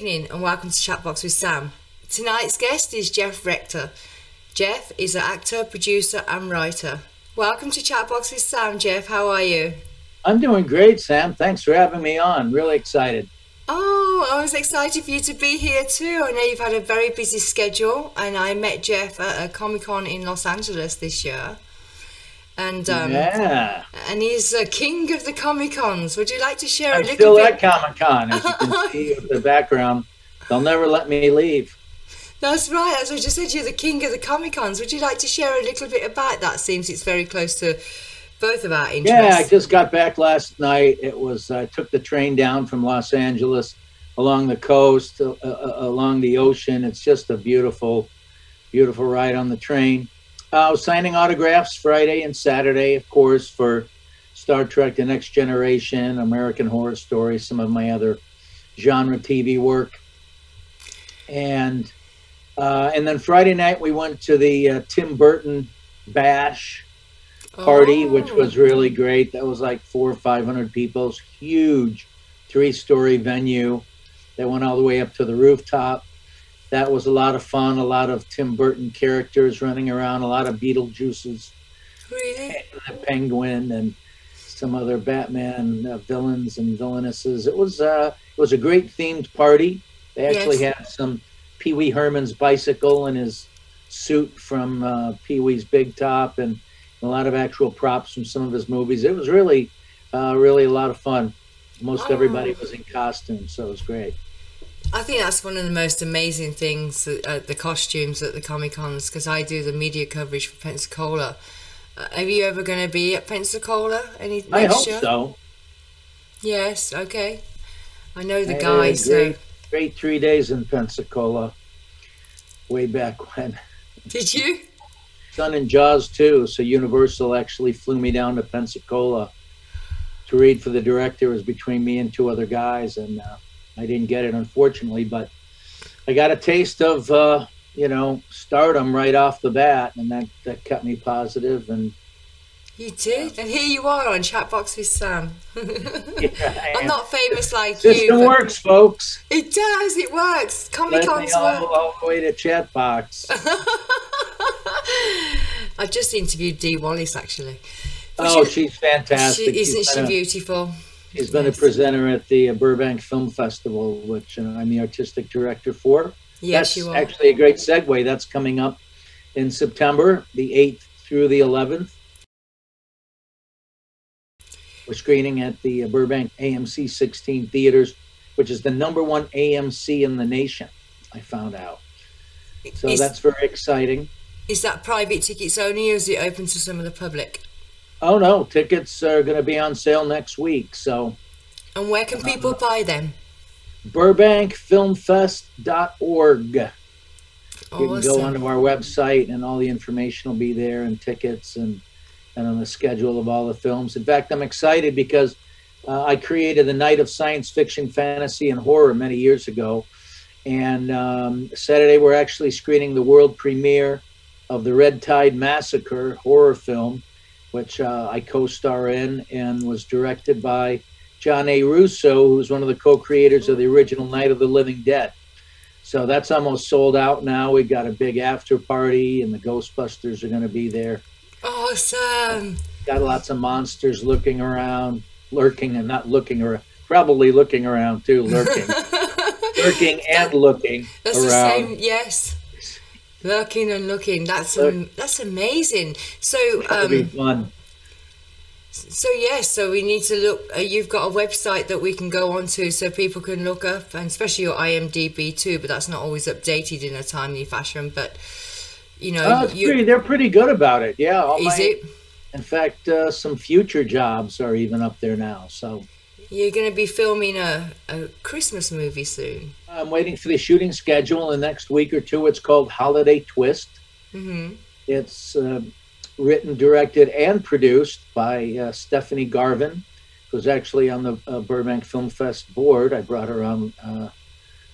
Evening and welcome to Chatbox with Sam. Tonight's guest is Jeff Rector. Jeff is an actor, producer, and writer. Welcome to Chatbox with Sam, Jeff. How are you? I'm doing great, Sam. Thanks for having me on. Really excited. Oh, I was excited for you to be here too. I know you've had a very busy schedule, and I met Jeff at a Comic Con in Los Angeles this year. And um, yeah, and he's a king of the Comic Cons. Would you like to share I'm a little still bit? at Comic Con, as you can see with the background. They'll never let me leave. That's right. As I just said, you're the king of the Comic Cons. Would you like to share a little bit about that? Seems it's very close to both of our interests. Yeah, I just got back last night. It was I took the train down from Los Angeles along the coast, uh, uh, along the ocean. It's just a beautiful, beautiful ride on the train. Uh, I was signing autographs Friday and Saturday, of course, for Star Trek: The Next Generation, American Horror Story, some of my other genre TV work, and uh, and then Friday night we went to the uh, Tim Burton Bash party, which Oh. was really great. That was like four or five hundred people's huge, three-story venue that went all the way up to the rooftop. That was a lot of fun. A lot of Tim Burton characters running around. A lot of Beetlejuices, Really? the Penguin, and some other Batman uh, villains and villainesses. It was uh, it was a great themed party. They actually Yes. had some Pee Wee Herman's bicycle and his suit from uh, Pee Wee's Big Top, and a lot of actual props from some of his movies. It was really, uh, really a lot of fun. Most Oh. everybody was in costume, so it was great. I think that's one of the most amazing things, uh, the costumes at the Comic Cons, because I do the media coverage for Pensacola. Uh, are you ever going to be at Pensacola any I hope year? so. Yes. Okay. I know the I guys. So great, three days in Pensacola, way back when. did you? Done in Jaws 2. So Universal actually flew me down to Pensacola to read for the director. It was between me and two other guys, and uh, I didn't get it unfortunately, but I got a taste of uh, you know stardom right off the bat, and that that kept me positive. And You did, and here you are on Chatbox with Sam. yeah, I'm not famous like you. It works, folks. It does. It works. Comic Cons all, work. all the way to Chatbox. I just interviewed Dee Wallace actually. Oh, She- she's fantastic. She, isn't She's she beautiful? She's been Yes. a presenter at the uh, Burbank Film Festival, which uh, I'm the artistic director for. Yes, That's you are. actually a great segue. That's coming up in September, the 8th through the 11th. We're screening at the uh, Burbank AMC 16 theaters, which is the number one AMC in the nation. I found out. So is, that's very exciting. is that private tickets only, or is it open to some of the public? Oh no, tickets are going to be on sale next week. So And where can people Uh-huh. buy them? burbankfilmfest.org. You can go onto our website and all the information will be there and tickets and and on the schedule of all the films. In fact, I'm excited because uh, I created the night of science fiction, fantasy, and horror many years ago. And um, Saturday, we're actually screening the world premiere of the Red Tide Massacre horror film, which uh, I co star in and was directed by John A. Russo, who's one of the co creators of the original Night of the Living Dead. So that's almost sold out now. We've got a big after party, and the Ghostbusters are going to be there. Awesome. Got lots of monsters looking around, lurking and not looking around, probably looking around too, lurking, lurking and looking That's the around. same. Yes. Looking and looking. That's um, that's amazing. So um, fun. so yes. So we need to look. Uh, you've got a website that we can go onto, so people can look up, and especially your IMDb too. But that's not always updated in a timely fashion. But you know, it's you, pretty, they're pretty good about it. Yeah. is my- it? In fact, uh, some future jobs are even up there now. So You're going to be filming a, a Christmas movie soon. I'm waiting for the shooting schedule. In the next week or two, it's called Holiday Twist. hmm It's uh, written, directed, and produced by uh, Stephanie Garvin, who's actually on the uh, Burbank Film Fest board. I brought her on uh,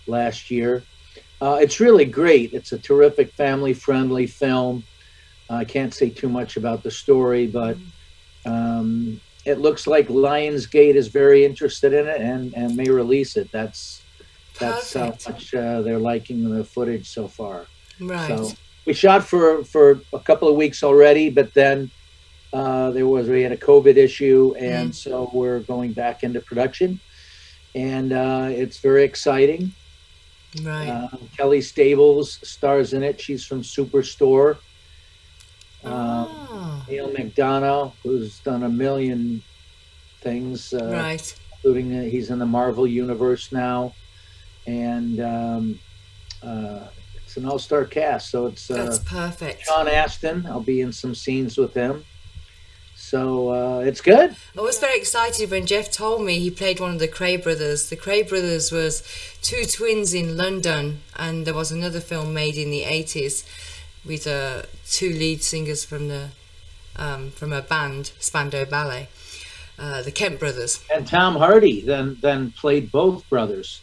last year. Uh, it's really great. It's a terrific family-friendly film. I can't say too much about the story, but um, it looks like Lionsgate is very interested in it and, and may release it. That's That's how much uh, they're liking the footage so far. Right. So we shot for for a couple of weeks already, but then uh, there was we had a COVID issue, and so we're going back into production, and uh, it's very exciting. right. Uh, Kelly Stables stars in it. She's from Superstore. Oh, Neal McDonough, who's done a million things, uh, right. including uh, he's in the Marvel universe now, and um, uh, it's an all-star cast. So it's uh, That's perfect. Sean Astin. I'll be in some scenes with him. So uh, it's good. I was very excited when Jeff told me he played one of the Kray brothers. The Kray brothers was two twins in London, and there was another film made in the eighties with uh, two lead singers from the um, from a band, Spandau Ballet, uh, the Kemp brothers. And Tom Hardy then then played both brothers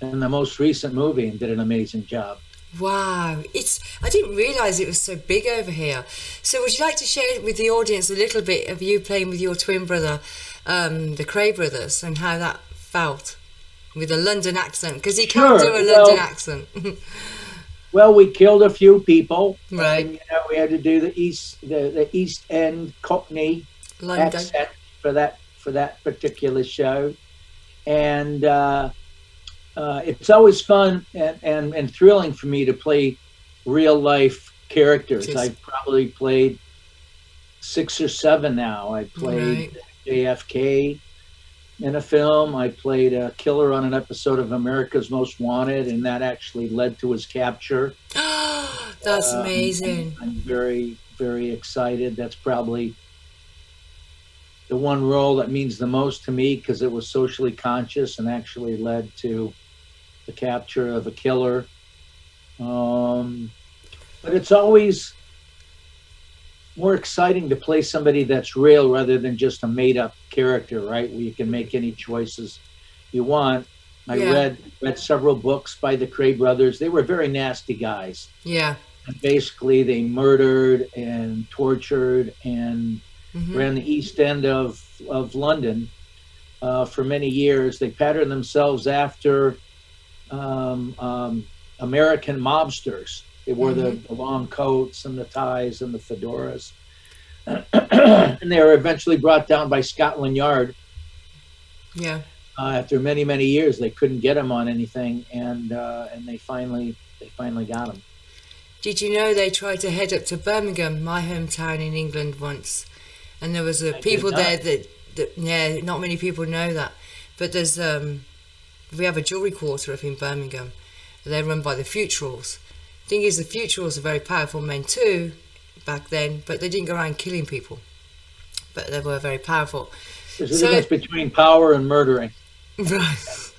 in the most recent movie and did an amazing job. Wow, it's I didn't realise it was so big over here. So would you like to share with the audience a little bit of you playing with your twin brother, um, the Kray brothers, and how that felt with a London accent? Because he can't Sure, do a well- London accent. Well, we killed a few people. Right. And, you know, we had to do the east the, the East End Cockney London. accent for that for that particular show, and uh, uh, it's always fun and, and, and thrilling for me to play real life characters. Yes. I've probably played six or seven now. I played JFK in a film. I played a killer on an episode of America's Most Wanted, and that actually led to his capture. That's Um, amazing. I'm very, very excited. That's probably the one role that means the most to me because it was socially conscious and actually led to the capture of a killer. Um, but it's always more exciting to play somebody that's real rather than just a made up character, right? Where you can make any choices you want. I Yeah. read read several books by the Kray brothers. They were very nasty guys Yeah. and basically they murdered and tortured and Mhm. ran the east end of of London uh, for many years. They patterned themselves after um, um, American mobsters. They wore the, the long coats and the ties and the fedoras, and they were eventually brought down by Scotland Yard. Yeah. Uh, after many many years, they couldn't get them on anything, and uh, and they finally they finally got them. Did you know they tried to head up to Birmingham, my hometown in England, once, and there was uh, did people there that, that yeah, not many people know that, but there's um, we have a jewelry quarter up in Birmingham. They're run by the Fewtrells. Thing is, the Fewtrells are very powerful men too, back then, but they didn't go around killing people. But they were very powerful. There's a So- difference between power and murdering. Right.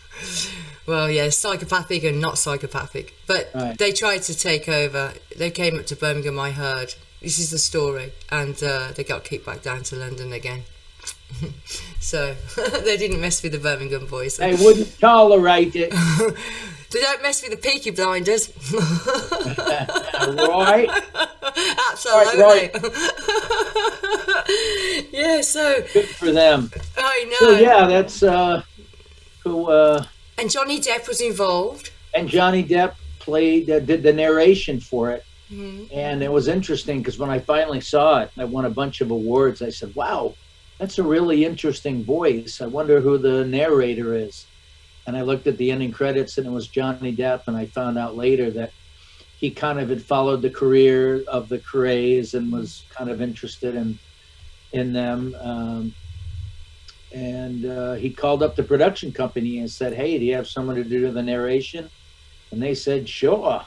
Well, yeah, psychopathic and not psychopathic. But Right. they tried to take over. They came up to Birmingham, I heard. This is the story. And uh, they got kicked back down to London again. so they didn't mess with the Birmingham boys. They wouldn't tolerate it, They don't mess with the Peaky Blinders. right? Absolutely. Right, yeah, so Good for them. I know. So yeah, that's uh, who. Uh, And Johnny Depp was involved. and Johnny Depp played, uh, did the narration for it, Mhm. and it was interesting because when I finally saw it, I won a bunch of awards. I said, "Wow, that's a really interesting voice. I wonder who the narrator is." And I looked at the ending credits, and it was Johnny Depp. And I found out later that he kind of had followed the career of the Krays and was kind of interested in in them. Um, and uh, he called up the production company and said, "Hey, do you have someone to do the narration?" And they said, "Sure."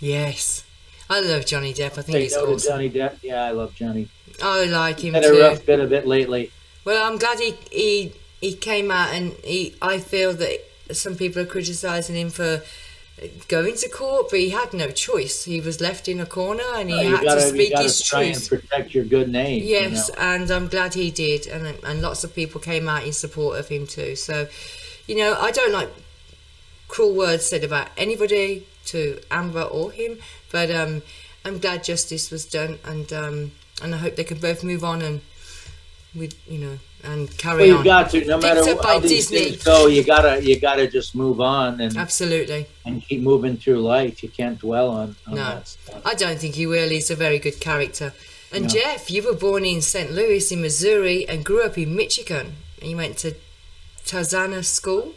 Yes. I love Johnny Depp. I think Say he's awesome. Johnny Depp. Yeah, I love Johnny. I like him Had a too. rough bit of it lately. Well, I'm glad he, he he came out and he. I feel that some people are criticising him for going to court, but he had no choice. He was left in a corner and he you had gotta, to you speak his truth. protect your good name. you Yes, know. and I'm glad he did, and and lots of people came out in support of him too. So, you know, I don't like cruel words said about anybody to Amber or him, but um, I'm glad justice was done, and um, and I hope they can both move on and with you know and carry Well, you've on. got to, no matter up how these Disney. things go, you gotta, you gotta just move on and, Absolutely. and keep moving through life. You can't dwell on, on No. that stuff. I don't think he will. He's a very good character. And Yeah. Jeff, you were born in St. Louis in Missouri and grew up in Michigan. And you went to Tarzana School.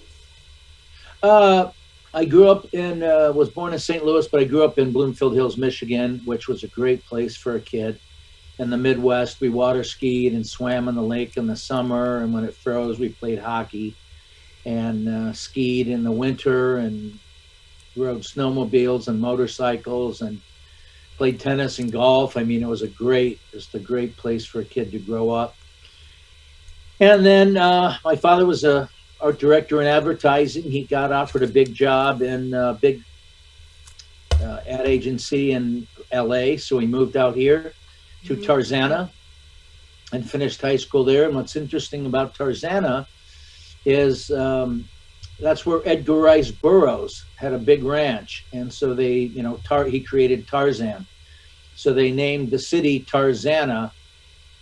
Uh, I grew up in, uh, was born in St. Louis, but I grew up in Bloomfield Hills, Michigan, which was a great place for a kid. In the Midwest, we water skied and swam in the lake in the summer, and when it froze, we played hockey and uh, skied in the winter and rode snowmobiles and motorcycles and played tennis and golf. I mean, it was a great, just a great place for a kid to grow up. And then uh, my father was a art director in advertising. He got offered a big job in a big uh, ad agency in LA, so he moved out here to. Tarzana and finished high school there. And what's interesting about Tarzana is um, that's where Edgar Rice Burroughs had a big ranch, and so they, you know, Tar- he created Tarzan. So they named the city Tarzana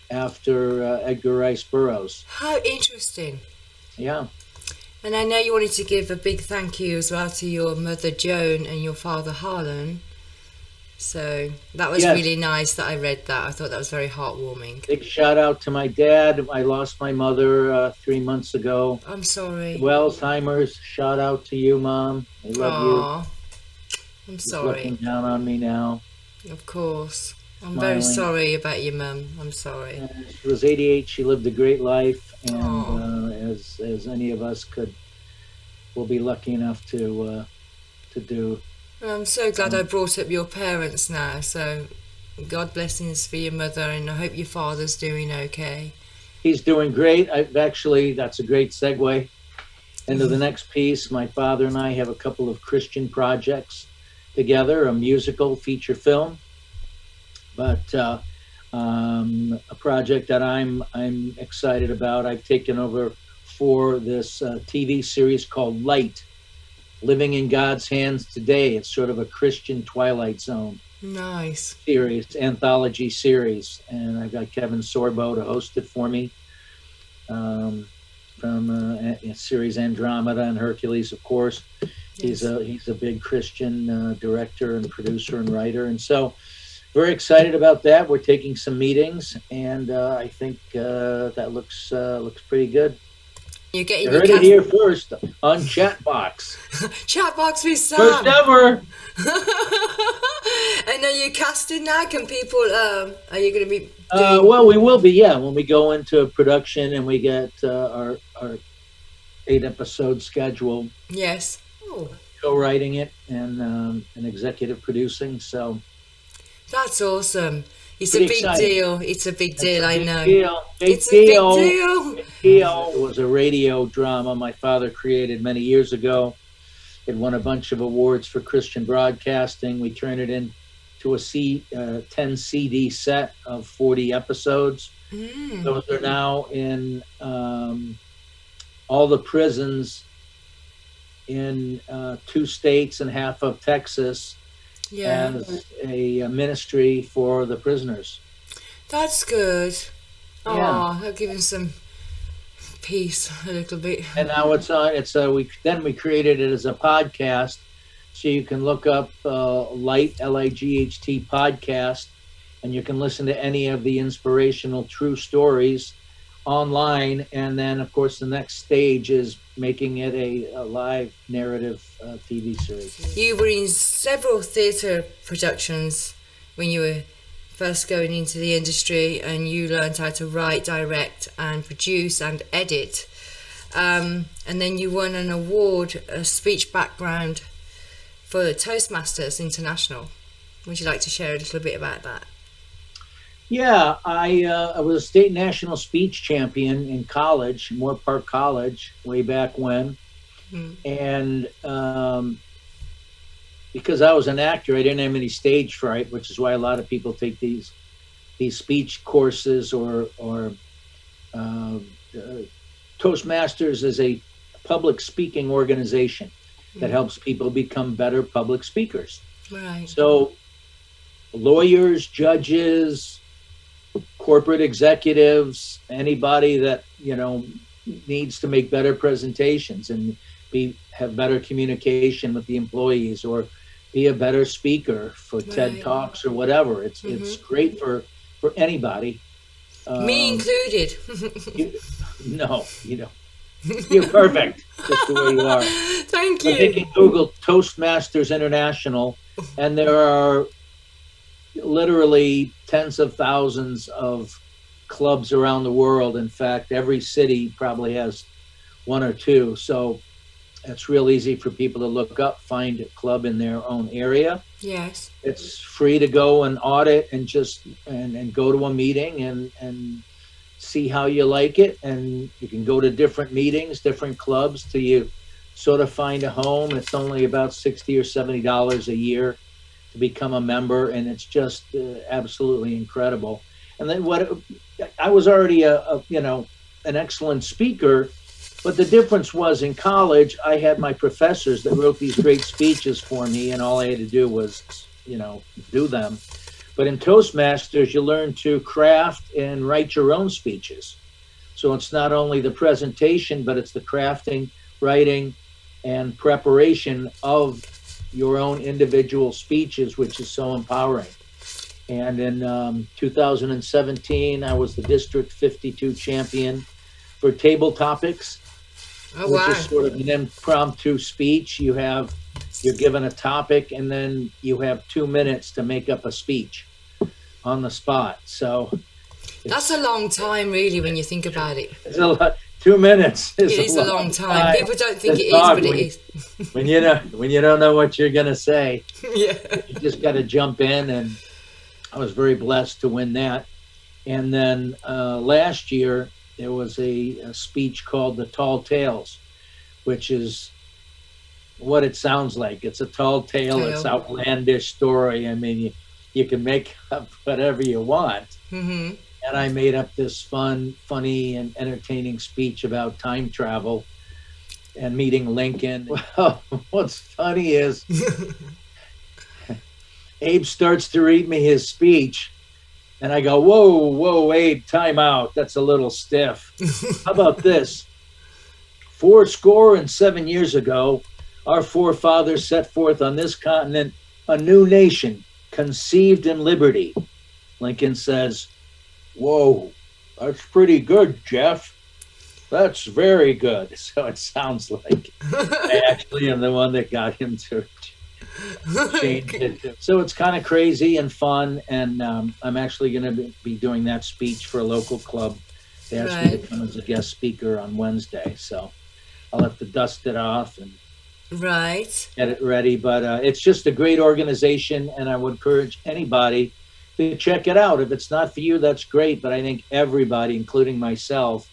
after uh, Edgar Rice Burroughs. How interesting. Yeah. And I know you wanted to give a big thank you as well to your mother Joan and your father Harlan. So that was Yes. really nice that I read that. I thought that was very heartwarming. Big shout out to my dad. I lost my mother uh, three months ago. I'm sorry. Alzheimer's. Shout out to you, mom. I love you. Aw. I'm sorry. looking down on me now. Of course. I'm very sorry about your mum. I'm sorry. Uh, She was 88. She lived a great life, and uh, as as any of us could, we'll be lucky enough to uh, to do. Well, I'm so glad I brought up your parents now. So, God blessings for your mother, and I hope your father's doing okay. He's doing great. I've actually that's a great segue into the next piece. My father and I have a couple of Christian projects together, a musical feature film, but uh, um, a project that I'm I'm excited about. I've taken over for this uh, TV series called Light, Living in God's Hands Today. It's sort of a Christian Twilight Zone Nice. series, anthology series, and I've got Kevin Sorbo to host it for me. Um, from uh, a, a series Andromeda and Hercules, of course. He's a he's a big Christian uh, director and producer and writer, and so very excited about that. We're taking some meetings, and uh, I think uh, that looks uh, looks pretty good. You're getting You your it here first on Chatbox, chat box with first Sam. ever. and are you casting now? Can people? Um, are you going to be? Uh, well, we will be, yeah, when we go into production and we get uh, our our eight episode schedule, yes. Oh, co-writing it and um, and executive producing. So that's awesome. It's a big exciting. deal. It's a big deal. a I big know. Deal, It's deal. a big deal. Big deal was a radio drama my father created many years ago. It won a bunch of awards for Christian broadcasting. We turned it into a C, uh, 10 CD set of 40 episodes. Mm. Those are now in um, all the prisons in uh, two states and half of Texas Yeah, as a, uh ministry for the prisoners. that's good. Oh, Yeah. that'll give him some peace a little bit. And now it's on. It's a we then we created it as a podcast, so you can look up uh, Light L I G H T podcast, and you can listen to any of the inspirational true stories online. And then, of course, the next stage is making it a, a live narrative uh, TV series. You were in several theatre productions when you were first going into the industry, and you learned how to write, direct, and produce and edit. Um, and then you won an award, a speech background for Toastmasters International. Would you like to share a little bit about that? Yeah, I uh, I was a state national speech champion in college, Moorpark College, way back when. Hmm. And um, because I was an actor, I didn't have any stage fright, which is why a lot of people take these these speech courses or or uh, uh, Toastmasters is a public speaking organization that Mm. helps people become better public speakers. Right. So, lawyers, judges, corporate executives, anybody that you know needs to make better presentations and be have better communication with the employees or be a better speaker for right. TED Talks or whatever. It's mm-hmm. it's great for for anybody. Me um, included. you, no, you don't. You're perfect, just the way you are. Thank you. I think Google Toastmasters International, and there are literally tens of thousands of clubs around the world. In fact, every city probably has one or two. So it's real easy for people to look up, find a club in their own area. Yes. It's free to go and audit and just and, and go to a meeting and and see how you like it. And you can go to different meetings, different clubs till you sort of find a home. It's only about sixty or seventy dollars a year to become a member, and it's just uh, absolutely incredible. And then what I was already a, a you know an excellent speaker but the difference was in college, I had my professors that wrote these great speeches for me, and all I had to do was, you know, do them. But in Toastmasters, you learn to craft and write your own speeches. So it's not only the presentation, but it's the crafting, writing, and preparation of your own individual speeches, which is so empowering. And in um, 2017, I was the District 52 champion for table topics Oh, which wow. is sort of an impromptu speech. You have you're given a topic, and then you have two minutes to make up a speech on the spot. So that's a long time, really, when you think about it. It's a lot. Two minutes is, it is a, long, time. time. People don't think it is, but when, it is. when you know when you don't know what you're gonna say, yeah, you just got to jump in. And I was very blessed to win that. And then uh, last year, there was a, a speech called The Tall Tales, which is what it sounds like. It's a tall tale, Tale. it's outlandish story. I mean, you, you can make up whatever you want. Mm-hmm. And I made up this fun, funny, and entertaining speech about time travel and meeting Lincoln. Well, what's funny is Abe starts to read me his speech, and I go, whoa, whoa, Abe, time out. That's a little stiff. How about this? Four score and seven years ago, our forefathers set forth on this continent a new nation conceived in liberty. Lincoln says, Whoa, that's pretty good, Jeff. That's very good. So it sounds like I actually am the one that got him to change it. so it's kind of crazy and fun, and um, I'm actually going to be doing that speech for a local club. They asked right. me to come as a guest speaker on Wednesday, so I'll have to dust it off and right get it ready. But uh, it's just a great organization, and I would encourage anybody to check it out. If it's not for you, that's great. But I think everybody, including myself,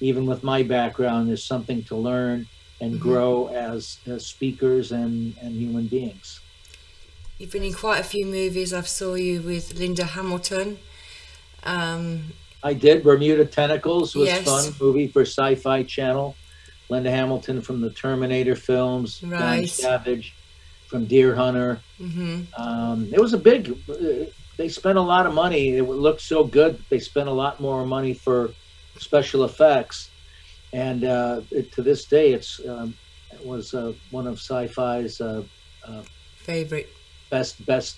even with my background, there's something to learn and mm-hmm. grow as, as speakers and, and human beings. You've been in quite a few movies. I've saw you with Linda Hamilton. Um, I did. Bermuda Tentacles was yes. fun movie for Sci-Fi Channel. Linda Hamilton from the Terminator films. Right. Savage from Deer Hunter. Mm-hmm. Um, it was a big. Uh, they spent a lot of money. It looked so good. They spent a lot more money for special effects and uh, it, to this day, it's um, it was uh, one of sci-fi's uh, uh, favorite best best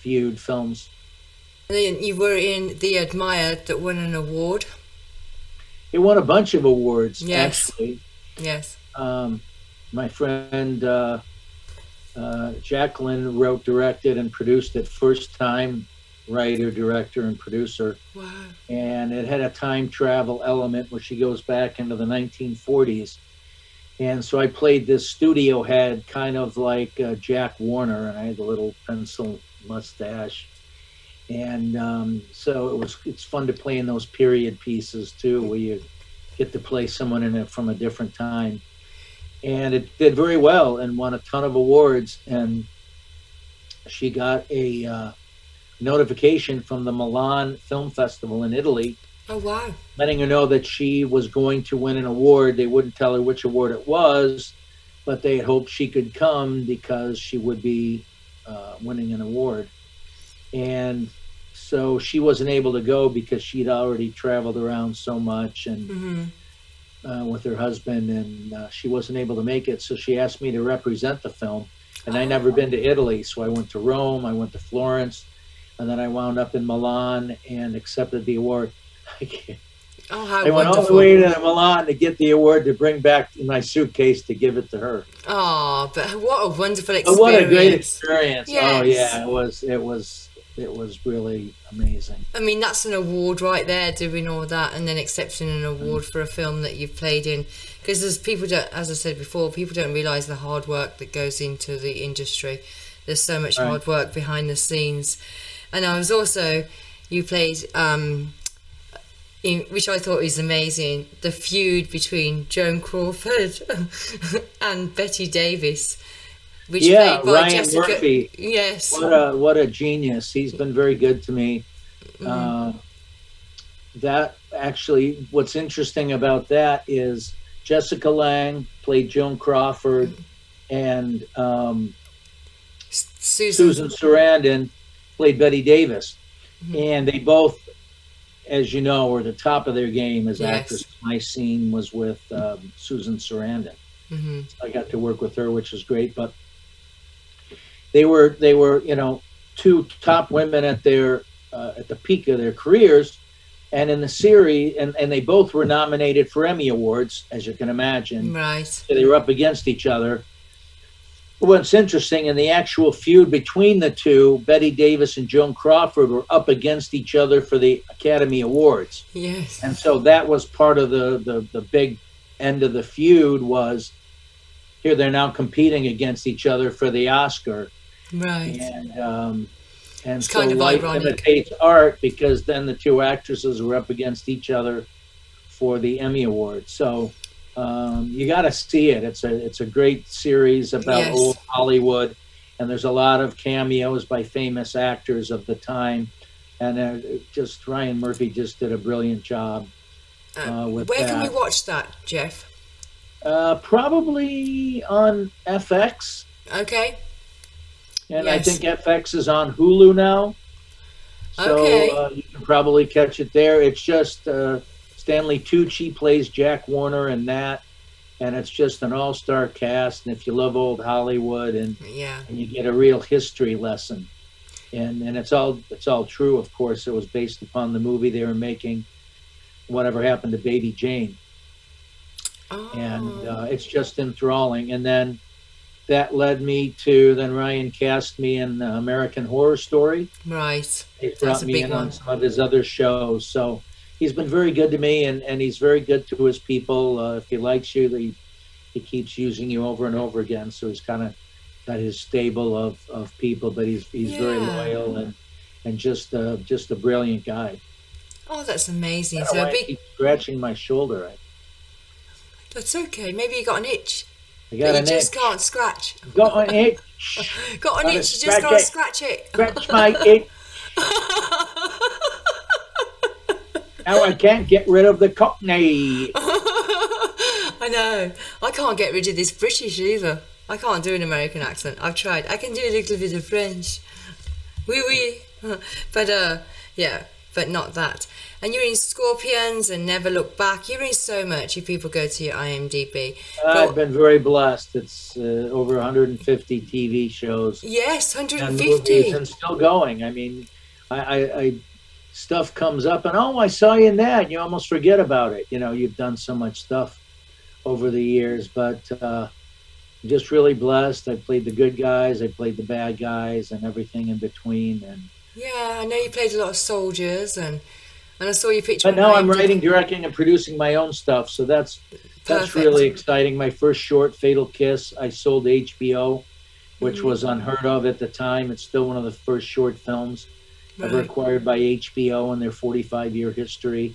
viewed films. And then you were in The Admired that won an award. It won a bunch of awards. Yes. Actually. Yes. Um, my friend uh, Jacqueline wrote, directed, and produced it first time writer, director, and producer. Wow. And it had a time travel element where she goes back into the 1940s. And so I played this studio head, kind of like uh, Jack Warner, and I had a little pencil mustache. And um, so it was it's fun to play in those period pieces too, where you get to play someone in it from a different time. And it did very well and won a ton of awards. And she got a uh, notification from the Milan Film Festival in Italy. Oh, wow. Letting her know that she was going to win an award. They wouldn't tell her which award it was, but they had hoped she could come because she would be uh, winning an award. And so she wasn't able to go because she'd already traveled around so much and Mm-hmm. Uh, with her husband, and uh, she wasn't able to make it. So she asked me to represent the film, and I never been to Italy, so I went to Rome, I went to Florence, and then I wound up in Milan and accepted the award. I Oh, how I went all the way to Milan to get the award to bring back in my suitcase to give it to her. Oh, but what a wonderful experience. what a great experience! Oh yeah, it was. It was. It was really amazing. I mean, that's an award right there, doing all that and then accepting an award for a film that you've played in. Because there's people don't, as I said before, people don't realise the hard work that goes into the industry. There's so much Right. hard work behind the scenes. And I was also, you played, um, in, which I thought was amazing, the feud between Joan Crawford and Bette Davis. Which Yeah, played by Ryan Jessica. Murphy. Yes. What a what a genius! He's been very good to me. Mm-hmm. Uh, that actually, what's interesting about that is Jessica Lange played Joan Crawford, and um, Susan. Susan Sarandon played Bette Davis, Mm-hmm. and they both, as you know, were the top of their game as Yes. actresses. My scene was with um, Susan Sarandon. hmm I got to work with her, which was great. But they were they were you know two top women at their uh, at the peak of their careers, and in the series, and and they both were nominated for Emmy awards, as you can imagine. Right. So they were up against each other. What's interesting in the actual feud between the two, Bette Davis and Joan Crawford were up against each other for the Academy Awards. Yes. And so that was part of the, the, the big end of the feud was here they're now competing against each other for the Oscar. Right. And um, and It's so kind of life ironic. imitates art because then the two actresses were up against each other for the Emmy Award. So um, you got to see it. It's a it's a great series about Yes. old Hollywood, and there's a lot of cameos by famous actors of the time. And uh, just Ryan Murphy just did a brilliant job uh, with Where can we watch that, Jeff? Uh, probably on FX, Okay. And I think FX is on Hulu now. So Okay. uh, you can probably catch it there. It's just uh, Stanley Tucci plays Jack Warner in that, and it's just an all-star cast. And if you love old Hollywood, and, Yeah. and you get a real history lesson, and and it's all it's all true. Of course, it was based upon the movie they were making, whatever happened to Baby Jane. Oh. and uh, it's just enthralling. And then that led me to then Ryan cast me in American Horror Story. right. He That's brought a me big in one. on some of his other shows. So he's been very good to me, and, and he's very good to his people. Uh, if he likes you, he he keeps using you over and over again. So he's kind of got his stable of, of people, but he's he's very loyal and and just uh, just a brilliant guy. Oh, that's amazing. So know a why I big. keep scratching my shoulder. That's okay. Maybe you got an itch. I But got you just itch. can't scratch. Got an itch. Got an Gotta itch. You just can't it. scratch it. Scratch my itch. Now I can't get rid of the cockney. I know. I can't get rid of this British either. I can't do an American accent. I've tried. I can do a little bit of French. Oui, oui. But, uh, yeah, but not that. And you're in Scorpions and Never Look Back. You're in so much if people go to your IMDb. I've But- been very blessed. It's uh, over 150 TV shows yes, and 150. movies, and still going. I mean, I, I, I stuff comes up, and oh, I saw you in that. You almost forget about it. You know, you've done so much stuff over the years, but uh, just really blessed. I played the good guys, I played the bad guys, and everything in between. And Yeah, I know you played a lot of soldiers and and I saw your picture. but now I'm writing, directing, and producing my own stuff. So that's that's Perfect. really exciting. My first short, Fatal Kiss, I sold HBO, which Mm-hmm. was unheard of at the time. It's still one of the first short films ever acquired by HBO in their 45 year history.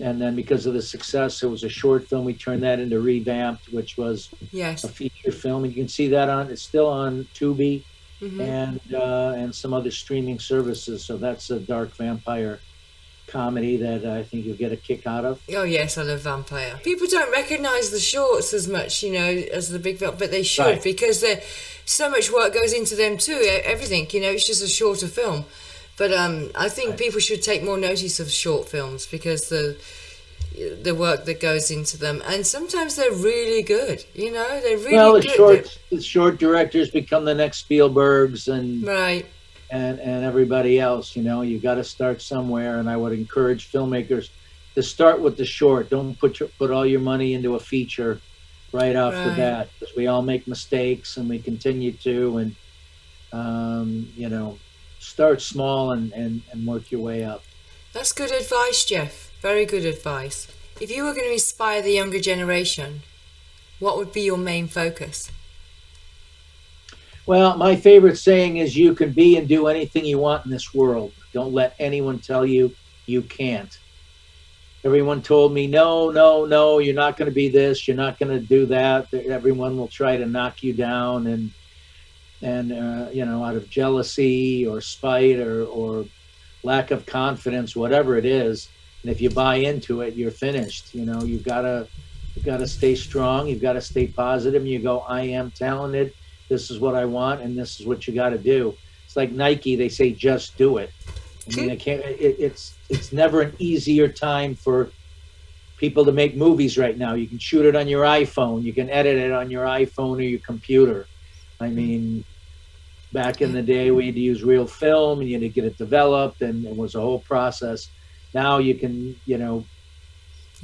And then because of the success, it was a short film. We turned that into Revamped, which was Yes. a feature film. And you can see that on, it's still on Tubi Mhm. and uh, and some other streaming services. So that's a dark vampire comedy that I think you'll get a kick out of. Oh yes, I love Vampire. People don't recognise the shorts as much, you know, as the big film, but they should Right. because they so much work goes into them too. Everything, you know, it's just a shorter film. But um, I think people should take more notice of short films because the the work that goes into them, and sometimes they're really good. You know, they're really well, the good. short the short directors become the next Spielbergs and right? And and everybody else. You know, you got to start somewhere, and I would encourage filmmakers to start with the short. Don't put your, put all your money into a feature right off the bat because we all make mistakes and we continue to, and um, you know, start small and, and and work your way up. That's good advice, Jeff. Very good advice. If you were going to inspire the younger generation, what would be your main focus? Well, my favorite saying is you can be and do anything you want in this world. Don't let anyone tell you you can't. Everyone told me, no, no, no, you're not going to be this, you're not going to do that. Everyone will try to knock you down and, and uh, you know, out of jealousy or spite or, or lack of confidence, whatever it is. And if you buy into it, you're finished. You know, you've got to, you've got to stay strong. You've got to stay positive. And you go, I am talented this is what I want and this is what you got to do. It's like Nike, they say just do it. I mean, can't. It, it's it's never an easier time for people to make movies right now. You can shoot it on your iPhone. You can edit it on your iPhone or your computer. I mean, back in the day, we had to use real film and you had to get it developed, and it was a whole process. Now you can, you know,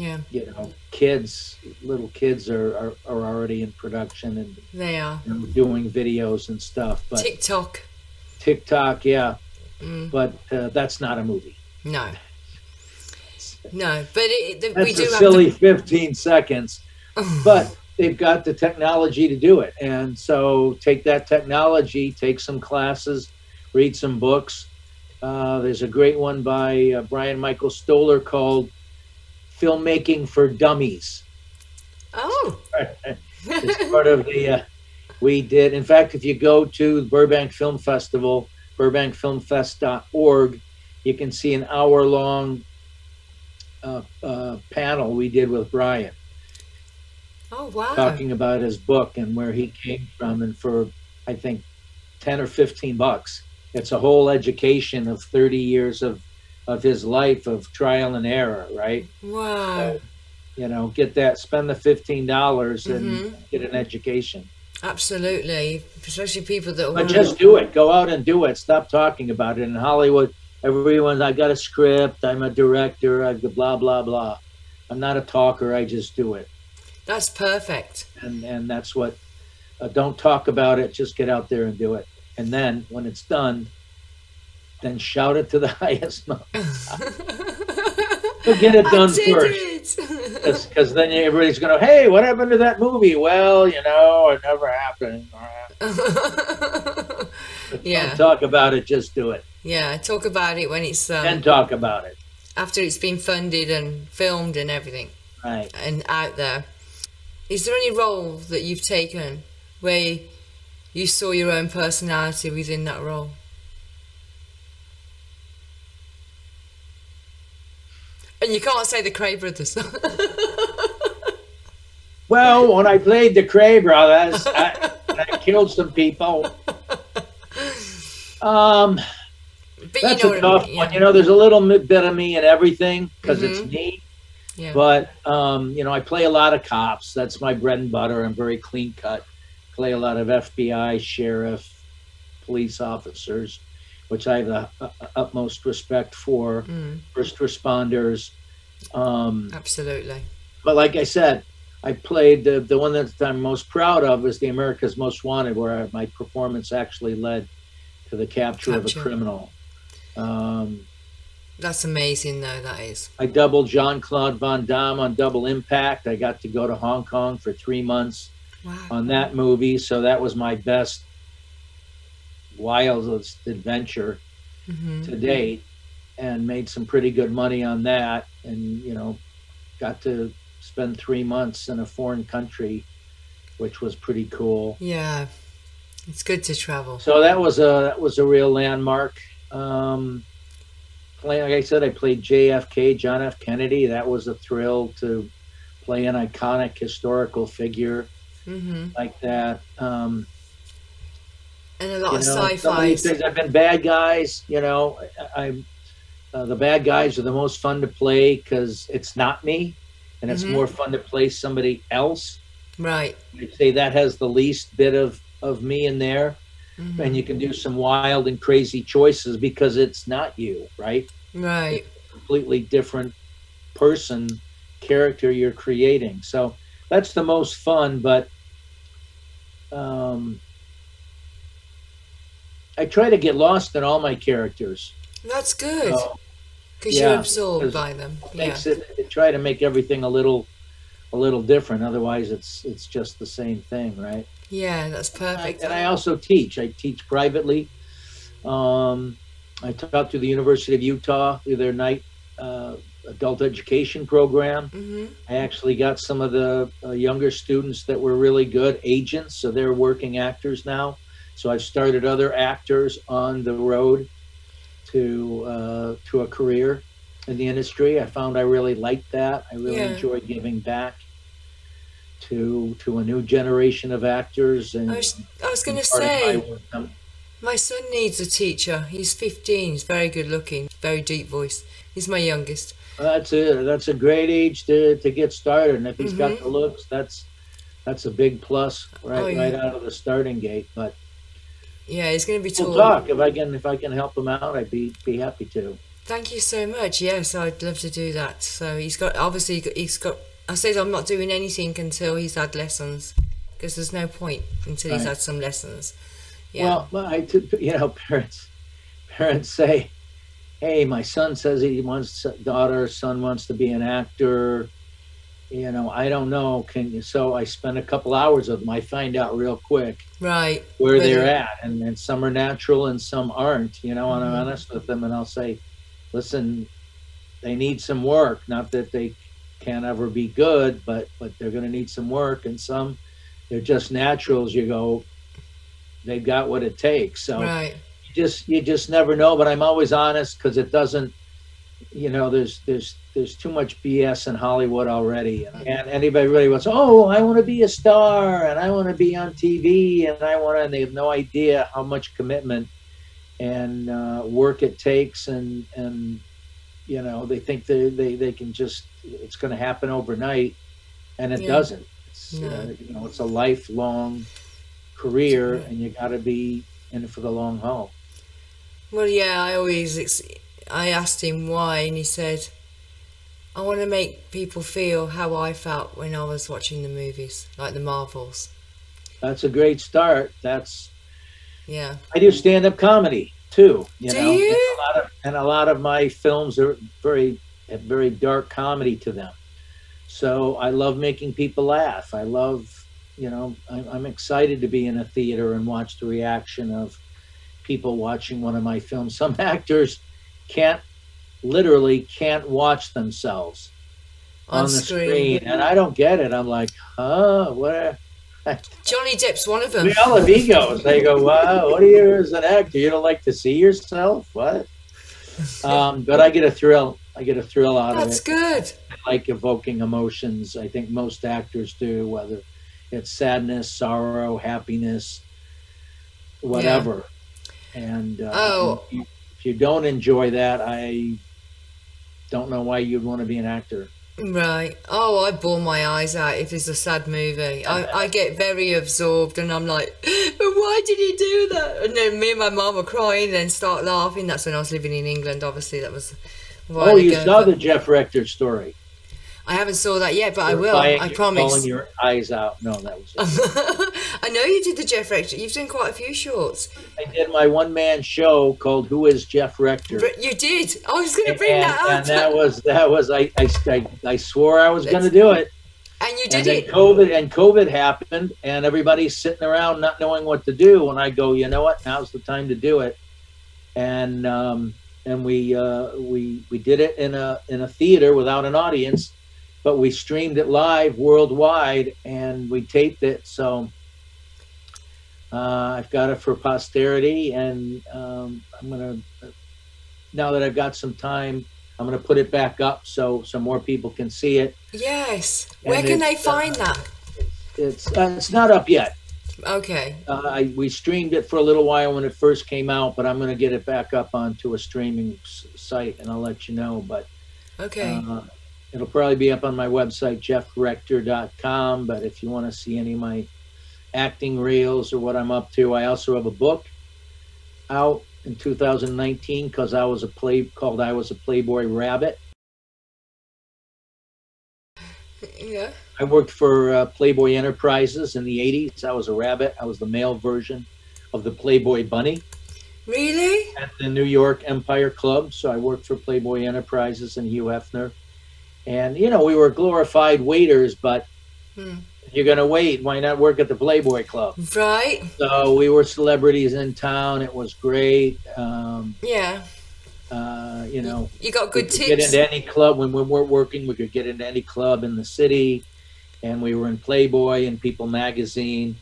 Yeah, you know, kids, little kids are, are, are already in production and they are. you know, doing videos and stuff. But TikTok. TikTok, yeah, Mm, but uh, that's not a movie. no. No, but it, the, we do a have silly 15 seconds. But they've got the technology to do it, and so take that technology, take some classes, read some books. Uh, there's a great one by uh, Bryan Michael Stoller called "Filmmaking for Dummies." oh, it's part of the uh, we did in fact if you go to burbank film festival burbankfilmfest.org you can see an hour long uh, uh, panel we did with bryan oh wow. talking about his book and where he came from and for i think 10 or 15 bucks it's a whole education of 30 years of of his life of trial and error right Wow, you know get that spend the $15 and Mhm. get an education absolutely. Especially people that But just do it. Go out and do it. Stop talking about it. In Hollywood, everyone's, I got a script. I'm a director. I blah, blah, blah. I'm not a talker. I just do it. That's perfect. And, and that's what, uh, don't talk about it. Just get out there and do it. And then when it's done, then shout it to the highest mountain. But get it done first. Because then everybody's going to, hey, what happened to that movie? Well, you know, it never happened. yeah, Don't talk about it. Just do it. yeah. Talk about it when it's um, And talk about it. after it's been funded and filmed and everything Right. and out there. Is there any role that you've taken where you saw your own personality within that role? And you can't say the Kray brothers. Well, when I played the Kray brothers, I, I killed some people. Um, but that's you know a what I tough mean, one. You know, there's a little bit of me in everything because it's Mhm. me. yeah. But um, you know, I play a lot of cops. That's my bread and butter. I'm very clean cut. Play a lot of FBI, sheriff, police officers, which I have the utmost respect for. Mm, First responders. Um, absolutely. but like I said, I played the the one that I'm most proud of is the America's Most Wanted, where my performance actually led to the capture, of a criminal. Um, That's amazing, though, that is. I doubled Jean Claude Van Damme on Double Impact. I got to go to Hong Kong for three months Wow. on that movie, so that was my best wildest adventure hmm to date, and made some pretty good money on that, and you know, got to spend three months in a foreign country, which was pretty cool. Yeah. It's good to travel. So that was a that was a real landmark. Um, play, like I said, I played JFK, John F. Kennedy. That was a thrill to play an iconic historical figure hmm like that. Um, And a lot You of know, sci-fi. things have been bad guys. You know, I, I'm uh, the bad guys are the most fun to play because it's not me, and it's Mhm. more fun to play somebody else. Right. I'd say that has the least bit of of me in there, Mhm. and you can do some wild and crazy choices because it's not you, right? Right. Completely different person, character you're creating. So that's the most fun, but um, I try to get lost in all my characters. That's good. So Because yeah, you're absorbed by them. Yeah. makes it, it try to make everything a little a little different. Otherwise, it's it's just the same thing, right? Yeah, that's perfect. and I also teach. I teach privately. Um, I taught through the University of Utah through their night uh, adult education program. hmm I actually got some of the uh, younger students that were really good agents, so they're working actors now. So I've started other actors on the road to uh, to a career in the industry. I found I really liked that. I really Yeah. enjoy giving back to to a new generation of actors and I was, was going to say, my son needs a teacher. He's 15. He's very good looking, very deep voice. He's my youngest. That's a that's a great age to, to get started, and if he's got Mhm. the looks, that's that's a big plus right Oh, yeah. right out of the starting gate. But Yeah, he's going to be tall. we'll talk if I can if I can help him out. I'd be be happy to. Thank you so much. Yes, I'd love to do that. So he's got obviously he's got. I said I'm not doing anything until he's had lessons, because there's no point until he's Right. had some lessons. Yeah. Well, I you know parents parents say, "Hey, my son says he wants daughter son wants to be an actor." You know, I don't know. Can you? So I spend a couple hours with them. I find out real quick right. where they're at and, and some are natural and some aren't you know and i'm mm-hmm. honest with them and i'll say listen they need some work not that they can't ever be good but but they're going to need some work and some they're just naturals you go they've got what it takes so Right. you just you just never know but i'm always honest because it doesn't you know there's there's there's too much bs in hollywood already and, and anybody really wants oh i want to be a star and i want to be on tv and i want to and they have no idea how much commitment and uh, work it takes and and you know they think they they, they can just it's going to happen overnight and it Yeah. doesn't it's No. uh, you know it's a lifelong career Right. and you got to be in it for the long haul Well, yeah, I always, I asked him why, and he said, I want to make people feel how I felt when I was watching the movies, like the Marvels. that's a great start. That's Yeah. I do stand up comedy too. You Do know, you? And a lot of and a lot of my films are very have very dark comedy to them. So I love making people laugh. I love, you know, I'm, I'm excited to be in a theater and watch the reaction of people watching one of my films. Some actors can't literally can't watch themselves On, on, the screen. screen. and I don't get it. I'm like, huh, what? Johnny Depp's one of them. We all have egos. They go, wow, what are you as an actor? You don't like to see yourself? What? Um, but I get a thrill. I get a thrill out That's of it. That's good. I like evoking emotions. I think most actors do, whether it's sadness, sorrow, happiness, whatever. And uh, Oh. if, you, if you don't enjoy that, I don't know why you'd want to be an actor. Right. Oh, I bore my eyes out if it's a sad movie. I, I get very absorbed and I'm like, but why did he do that? And then me and my mum were crying and then start laughing. That's when I was living in England, obviously. That was Oh, you ago, saw but the Jeff Rector story. I haven't saw that yet, but I You're will. crying, I promise. Bawling your eyes out. No, that was. I know you did the Jeff Rector. You've done quite a few shorts. I did my one man show called Who is Jeff Rector? But you did. I was going to bring and, that up. and that was that was I I, I, I swore I was going to do it. And you And did then it. COVID and COVID happened, and everybody's sitting around not knowing what to do. And I go, you know what? Now's the time to do it. And um, and we uh, we we did it in a in a theater without an audience, but we streamed it live worldwide, and we taped it. So uh, I've got it for posterity, and um, I'm gonna now that I've got some time, I'm gonna put it back up so some more people can see it. Yes. Where And can they find uh, that? It's uh, it's not up yet. Okay. Uh, I, we streamed it for a little while when it first came out, but I'm going to get it back up onto a streaming s- site, and I'll let you know. But Okay. It'll probably be up on my website, jeffrector.com. But if you want to see any of my acting reels or what I'm up to, I also have a book out in 2019 because I was a play called I was a Playboy Rabbit. yeah. I worked for uh, Playboy Enterprises in the 80s. I was a rabbit. I was the male version of the Playboy Bunny Really? at the New York Empire Club. So I worked for Playboy Enterprises and Hugh Hefner. And, you know, we were glorified waiters, but Hmm. you're going to wait. Why not work at the Playboy Club? Right. So we were celebrities in town. It was great. Um, Yeah. uh, you know, You got good could get into any club when we weren't working. We could get into any club in the city, and we were in Playboy and People Magazine.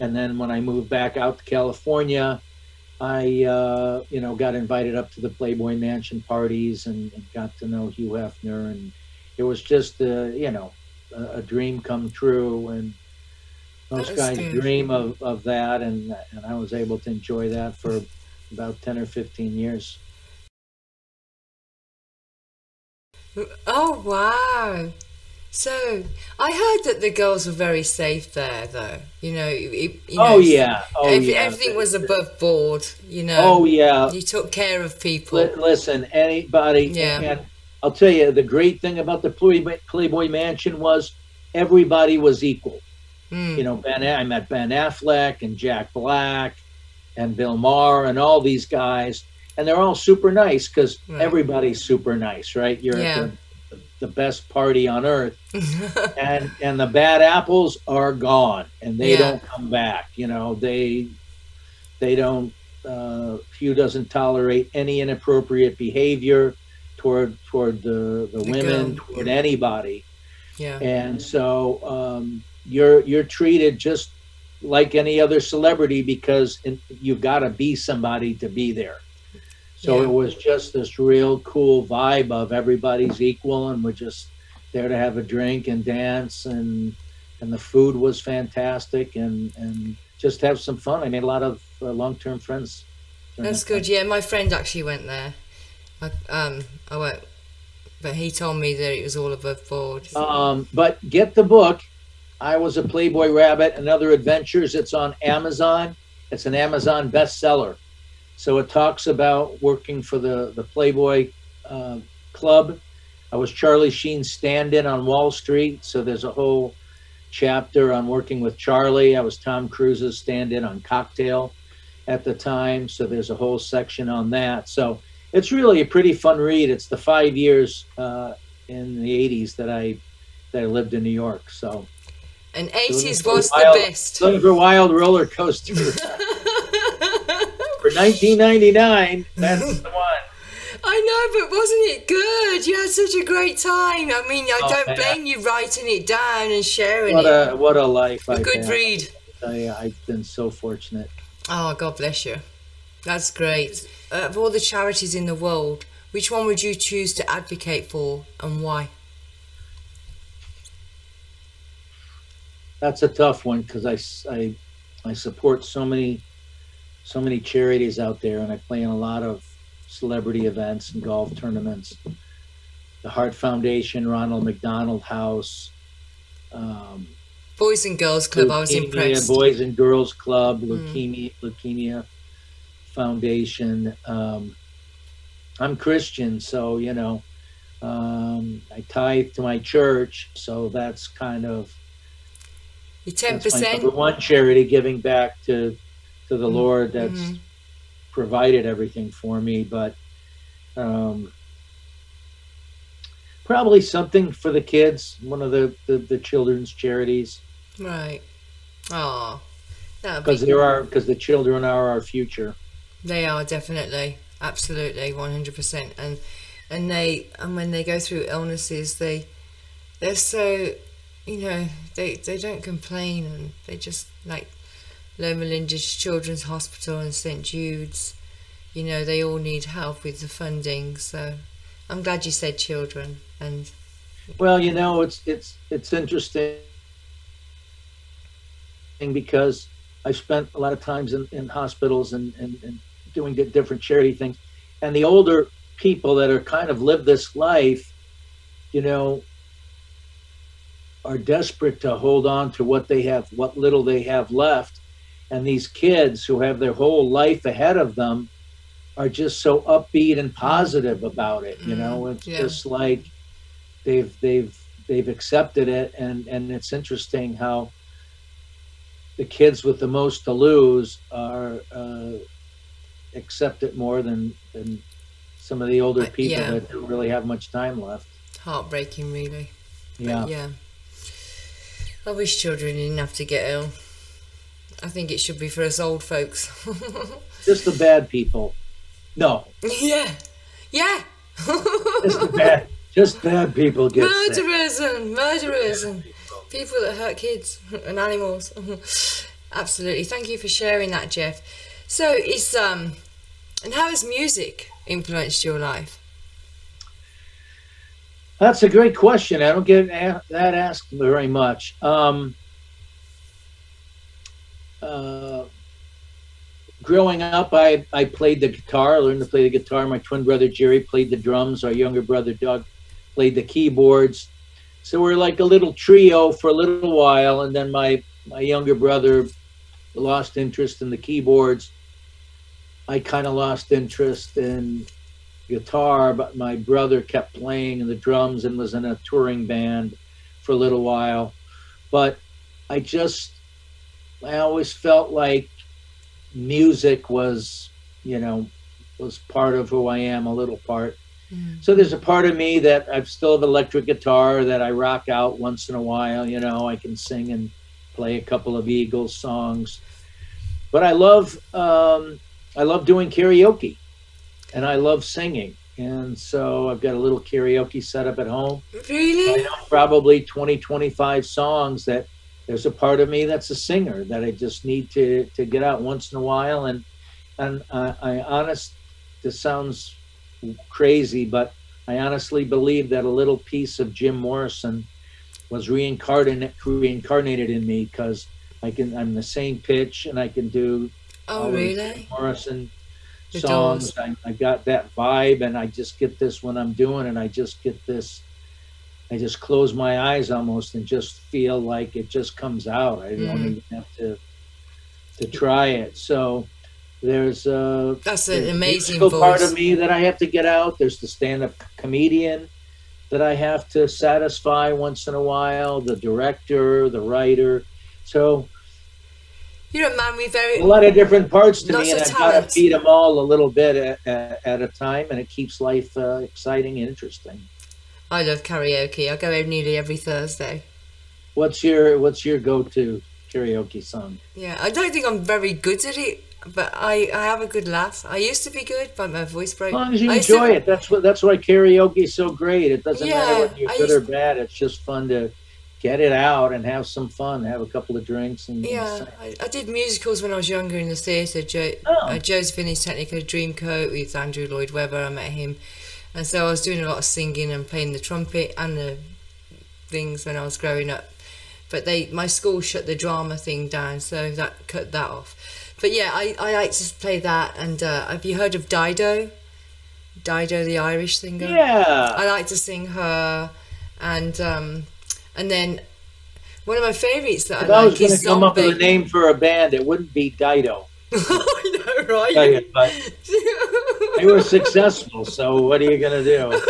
And then when I moved back out to California, I uh, you know got invited up to the Playboy Mansion parties and, and got to know Hugh Hefner, and it was just uh, you know a, a dream come true. And most guys dream of, of that, and and I was able to enjoy that for about ten or fifteen years. Oh wow! So I heard that the girls were very safe there, though. You know, it, you know Oh yeah, oh ev- yeah. everything was above board. You know, Oh yeah. you took care of people. Li- listen, anybody. Yeah. And I'll tell you, the great thing about the Playboy, Playboy Mansion was everybody was equal. Mm, You know, Ben. I met Ben Affleck and Jack Black, and Bill Maher and all these guys, and they're all super nice because Right. everybody's super nice, right? You're Yeah. at the, the best party on earth, and and the bad apples are gone, and they Yeah. don't come back. You know, they they don't. Uh, Hugh doesn't tolerate any inappropriate behavior toward toward the the The women, girl. toward anybody, yeah, and so um, you're you're treated just like any other celebrity because in, you've got to be somebody to be there. So Yeah. it was just this real cool vibe of everybody's equal and we're just there to have a drink and dance and and the food was fantastic and and just have some fun. I made a lot of uh, long-term friends. that's that time. good. Yeah, my friend actually went there. I, um, I went, but he told me that it was all above board. Um, but get the book. I was a Playboy Rabbit and Other Adventures. It's on Amazon. It's an Amazon bestseller. So it talks about working for the the Playboy uh, Club. I was Charlie Sheen's stand-in on Wall Street. So there's a whole chapter on working with Charlie. I was Tom Cruise's stand-in on Cocktail at the time. So there's a whole section on that. So it's really a pretty fun read. It's the five years uh, in the 80s that I that I lived in New York. So and 80s for was the best. for wild roller coaster 1999. That's the one. I know, but wasn't it good? You had such a great time. I mean, I Oh, don't man. blame you writing it down and sharing What it. a what a life A I've good had. read. I, I've been so fortunate. Oh, God bless you. That's great. Uh, of all the charities in the world, which one would you choose to advocate for and why? That's a tough one because I I support so many so many charities out there, and I play in a lot of celebrity events and golf tournaments. The Heart Foundation, Ronald McDonald House. Um, Boys and Girls Club, I was Leukemia impressed. Boys and Girls Club, Mm. Leukemia Leukemia Foundation. Um, I'm Christian, so you know, um, I tithe to my church, so that's kind of Your that's my 10%? number one charity, giving back to to the Lord that's Mhm. provided everything for me. But um, probably something for the kids, one of the the, the children's charities. Right. Oh, because there are because the children are our future. They are definitely, absolutely, one hundred percent. And and they and when they go through illnesses, they they're so, you know, they they don't complain and they just like Loma Linda's Children's Hospital and St Jude's. You know, they all need help with the funding. So I'm glad you said children. And Well, you know, it's it's it's interesting because I've spent a lot of times in, in hospitals and, and, and doing different charity things. And the older people that are kind of live this life, you know, are desperate to hold on to what they have, what little they have left. And these kids who have their whole life ahead of them are just so upbeat and positive about it. You know, mm, it's yeah. just like they've they've they've accepted it, and and it's interesting how the kids with the most to lose are uh, accept it more than than some of the older people yeah. that don't really have much time left. Heartbreaking, really. Yeah. But yeah. I wish children didn't have to get ill. I think it should be for us old folks. Just the bad people. No. Yeah. Yeah. just the bad. Just bad people get murderers sick. and murderers and people that hurt kids and animals. Absolutely. Thank you for sharing that, Jeff. So, is um, and how has music influenced your life? That's a great question. I don't get that asked very much. Um, uh, growing up, I, I played the guitar, I learned to play the guitar. My twin brother Jerry played the drums. Our younger brother Doug played the keyboards. So we're like a little trio for a little while. And then my, my younger brother lost interest in the keyboards. I kind of lost interest in guitar, but my brother kept playing in the drums and was in a touring band for a little while. But I just, I always felt like music was, you know, was part of who I am, a little part. Mm. So there's a part of me that I still have electric guitar that I rock out once in a while. You know, I can sing and play a couple of Eagles songs. But I love, um, I love doing karaoke and I love singing. And so I've got a little karaoke set up at home. Really? Probably 20, 25 songs that there's a part of me that's a singer that I just need to, to get out once in a while. And, and I, I honest, this sounds crazy, but I honestly believe that a little piece of Jim Morrison was reincarnated, reincarnated in me because I can, I'm the same pitch and I can do Oh, really? Morrison songs. I, I got that vibe, and I just get this when I'm doing, and I just get this. I just close my eyes almost and just feel like it just comes out. I don't mm. even have to to try it. So there's a that's an amazing part of me that I have to get out. There's the stand-up comedian that I have to satisfy once in a while. The director, the writer. So you're a man with very a lot of different parts to me, and I've got to feed them all a little bit at, at, at a time, and it keeps life uh, exciting and interesting. I love karaoke. I go nearly every Thursday. What's your What's your go to karaoke song? Yeah, I don't think I'm very good at it, but I, I have a good laugh. I used to be good, but my voice broke. As long as you enjoy to... it, that's what that's why karaoke is so great. It doesn't yeah, matter whether you're I good or bad. It's just fun to get it out and have some fun, have a couple of drinks. And yeah, I, I, did musicals when I was younger in the theatre. Jo- oh. uh, Josephine's Technicolor Dreamcoat with Andrew Lloyd Webber. I met him, and so I was doing a lot of singing and playing the trumpet and the things when I was growing up. But they, my school shut the drama thing down, so that cut that off. But yeah, I, I like to play that. And uh, have you heard of Dido? Dido, the Irish singer. Yeah. I like to sing her, and um, and then one of my favorites that if I, I was going to come up with a name for a band, it wouldn't be Dido. I know, right? You, but they were successful, so what are you going to do?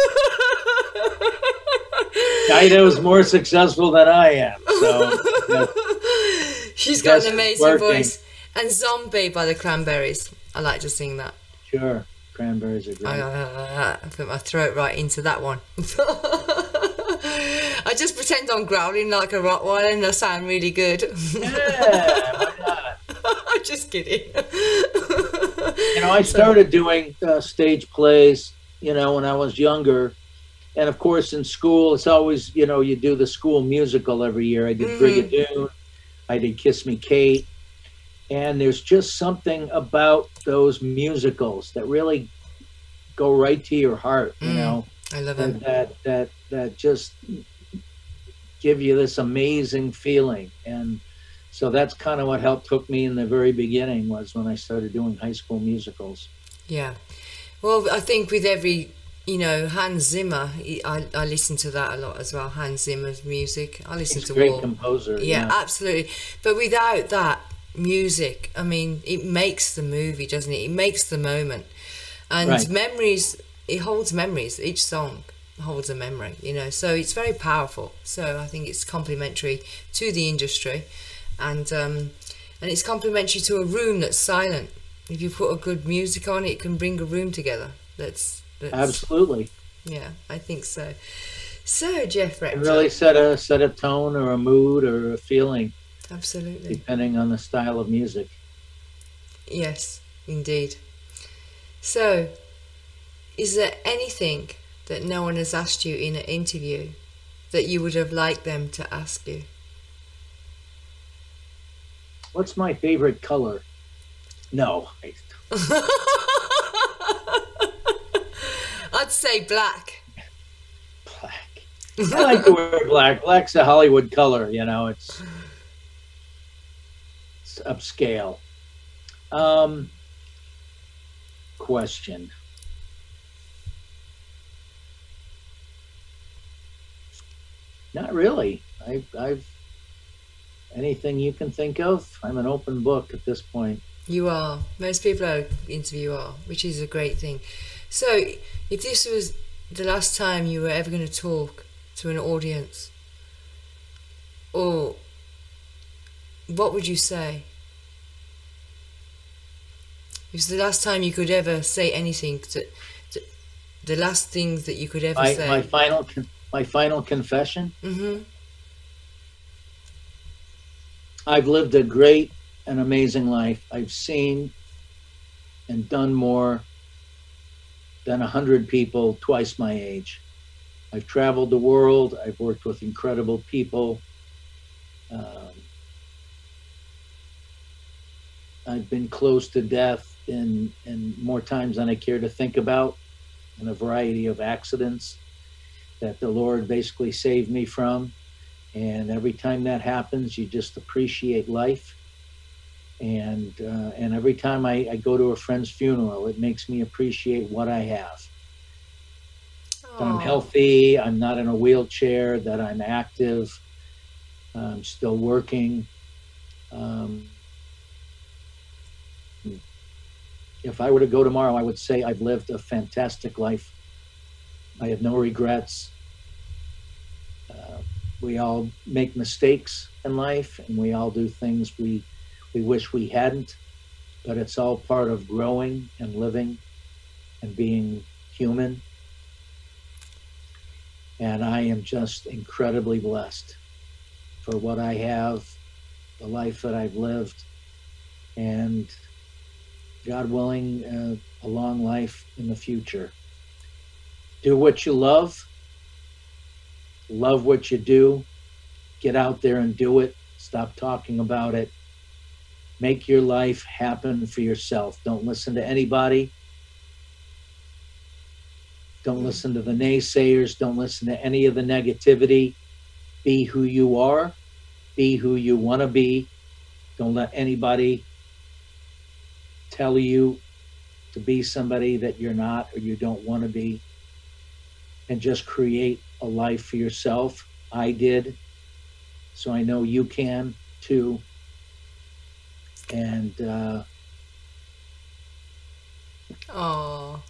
Dido's more successful than I am, so. She's got an amazing voice. And Zombie by the Cranberries. I like to sing that. Sure. Cranberries are great. I, I, I put my throat right into that one. I just pretend I'm growling like a Rottweiler and I sound really good. Yeah, just kidding. you know, I started doing uh, stage plays, you know, when I was younger. And of course, in school, it's always, you know, you do the school musical every year. I did mm. Brigadoon, I did Kiss Me Kate. And there's just something about those musicals that really go right to your heart, you mm. know. I love it. That that that just give you this amazing feeling. And so that's kind of what helped hook me in the very beginning was when I started doing high school musicals. Yeah. Well, I think with every, you know, Hans Zimmer, I, I listen to that a lot as well. Hans Zimmer's music. I listen He's to great all. composer. Yeah, absolutely. But without that music, I mean, it makes the movie, doesn't it? It makes the moment. And Right. memories, it holds memories. Each song holds a memory, you know. So it's very powerful. So I think it's complementary to the industry. And um, and it's complementary to a room that's silent. If you put a good music on, it can bring a room together. That's, that's Absolutely. yeah, I think so. So Jeff Rector, It really set a set a tone or a mood or a feeling absolutely. depending on the style of music. Yes, indeed. So, is there anything that no one has asked you in an interview that you would have liked them to ask you? What's my favorite color? No, I'd say black. black. I like to wear black. Black's a Hollywood color, you know. It's it's upscale. Um, question. Not really. I, I've anything you can think of. I'm an open book at this point. You are. Most people I interview are, which is a great thing. So, if this was the last time you were ever going to talk to an audience, or what would you say? It was the last time you could ever say anything. To, to the last thing that you could ever My, say. my final my final confession. hmm I've lived a great and amazing life. I've seen and done more than a hundred people twice my age. I've traveled the world. I've worked with incredible people. Um, I've been close to death in, in more times than I care to think about in a variety of accidents that the Lord basically saved me from. And every time that happens, you just appreciate life. And uh, and every time I, I go to a friend's funeral, it makes me appreciate what I have. That I'm healthy. I'm not in a wheelchair. That I'm active. I'm still working. Um, if I were to go tomorrow, I would say I've lived a fantastic life. I have no regrets. We all make mistakes in life, and we all do things we we wish we hadn't. But it's all part of growing and living and being human. And I am just incredibly blessed for what I have, the life that I've lived, and God willing, uh, a long life in the future. Do what you love, love what you do, get out there and do it, stop talking about it. Make your life happen for yourself. Don't listen to anybody. Don't listen to the naysayers. Don't listen to any of the negativity. Be who you are. Be who you want to be. Don't let anybody tell you to be somebody that you're not or you don't want to be. And just create a life for yourself. I did. So I know you can too. And uh, Aw.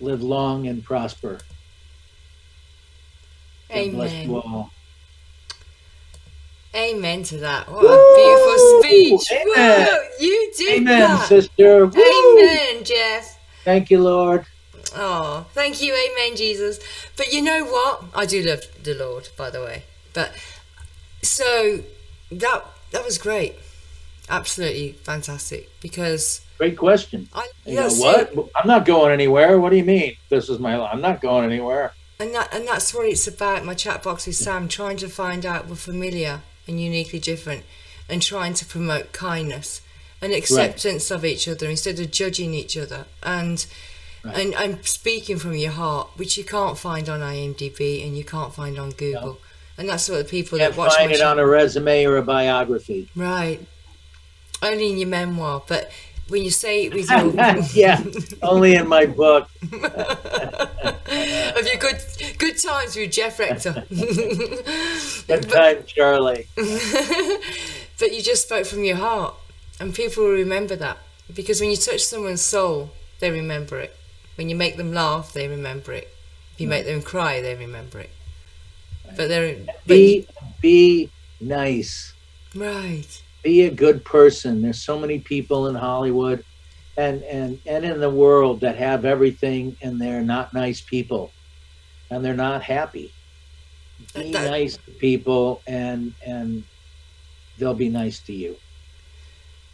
live long and prosper. God bless you Amen. all. Amen to that. What a beautiful speech. Amen. Whoa, you did Amen, that. sister. Woo! Amen, Jeff. Thank you, Lord. Oh, thank you, Amen, Jesus. But you know what? I do love the Lord, by the way. But so that that was great, absolutely fantastic. Because Great question. I You know what? I'm not going anywhere. What do you mean? This is my. I'm not going anywhere. and that and that's what it's about. My chat box with Sam, trying to find out we're familiar and uniquely different, and trying to promote kindness and acceptance of each other instead of judging each other and. Right. And I'm speaking from your heart, which you can't find on IMDb and you can't find on Google. and that's what the people that watch find it show- on a resume or a biography. right. Only in your memoir, but when you say it with your yeah, only in my book. of your good good times with Jeff Rector. Good time, Charlie. but you just spoke from your heart, and people will remember that because when you touch someone's soul, they remember it. When you make them laugh, they remember it. If you mm. make them cry, they remember it. But they're Be be nice. right. Be a good person. There's so many people in Hollywood and and and in the world that have everything and they're not nice people. And they're not happy. Be That- nice to people and and they'll be nice to you.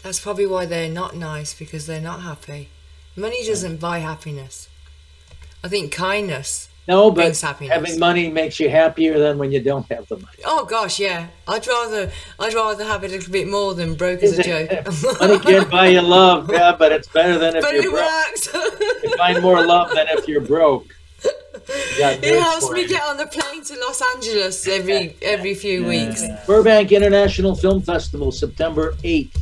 That's probably why they're not nice because they're not happy. Money doesn't buy happiness. I think kindness. No, but having money makes you happier than when you don't have the money. Oh gosh, yeah. I'd rather I'd rather have a little bit more than broke as a joke. money can't buy you love, yeah, but it's better than if but you're it broke. You find more love than if you're broke. It helps me you. get on the plane to Los Angeles every every few weeks. Burbank International Film Festival, September 8th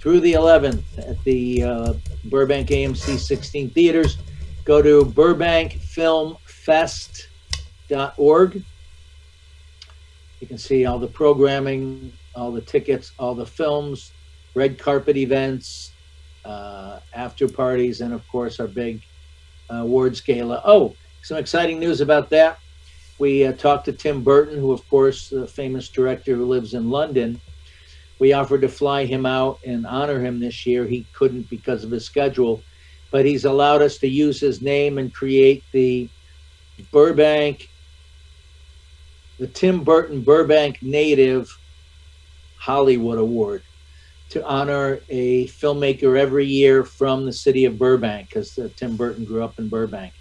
through the 11th at the uh, Burbank AMC 16 theaters. Go to burbankfilmfest.org. You can see all the programming, all the tickets, all the films, red carpet events, uh, after parties, and of course our big uh, awards gala. Oh, some exciting news about that. We uh, talked to Tim Burton, who, of course, the famous director who lives in London. We offered to fly him out and honor him this year. He couldn't because of his schedule, but he's allowed us to use his name and create the Burbank, the Tim Burton Burbank Native Hollywood Award to honor a filmmaker every year from the city of Burbank because uh, Tim Burton grew up in Burbank.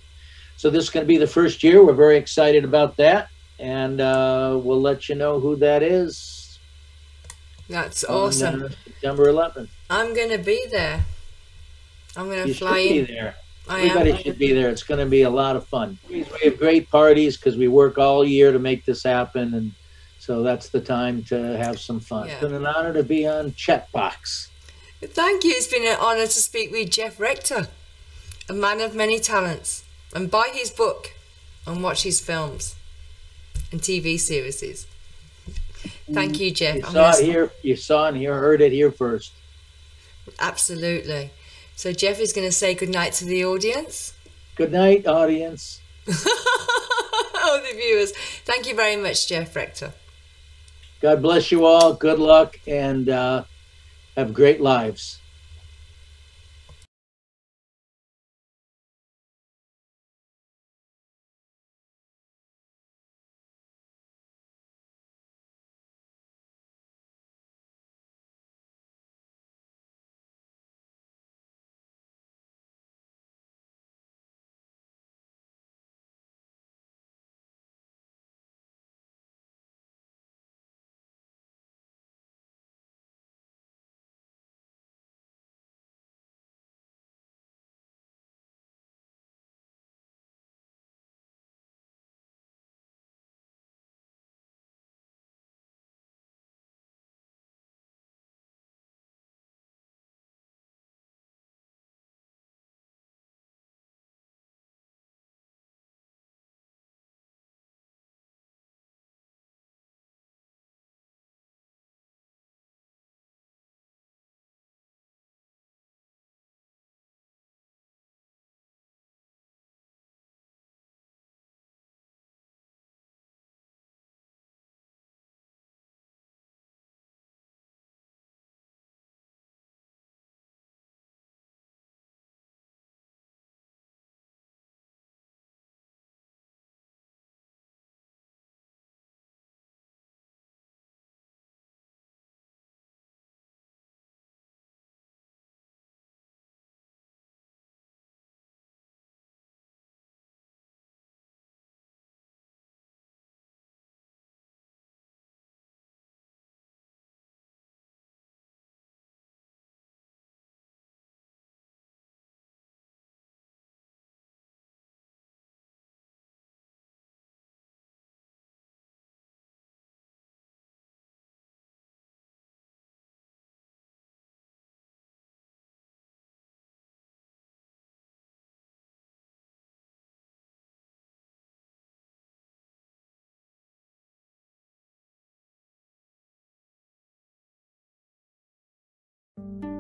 So this is going to be the first year. We're very excited about that, and uh, we'll let you know who that is. That's awesome. September 11th. I'm gonna be there. I'm gonna fly in. You should be in. there. I Everybody am. should be there. It's going to be a lot of fun. We have great parties because we work all year to make this happen, and so that's the time to have some fun. It's Yeah. been an honor to be on Chat Box. Thank you. It's been an honour to speak with Jeff Rector, a man of many talents, and buy his book and watch his films and TV series. Thank you, Jeff. You I'm saw it here. You saw and here, heard it here first. Absolutely. So Jeff is going to say goodnight to the audience. Good night, audience. All the viewers. Thank you very much, Jeff Rector. God bless you all. Good luck and uh, have great lives. You.